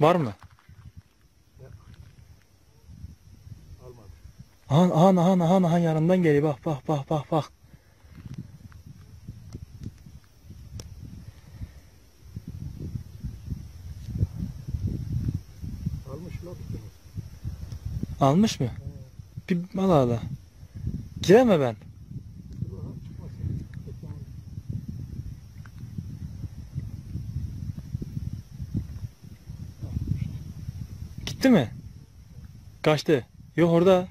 Var mı? Almadı. Ahan ahan ahan ahan ahan yanımdan geliyor bak bak bak bak bak. Almış tane. Almış mı? Bir al ala. Gireme ben. Gitti mi? Kaçtı. Yok orada.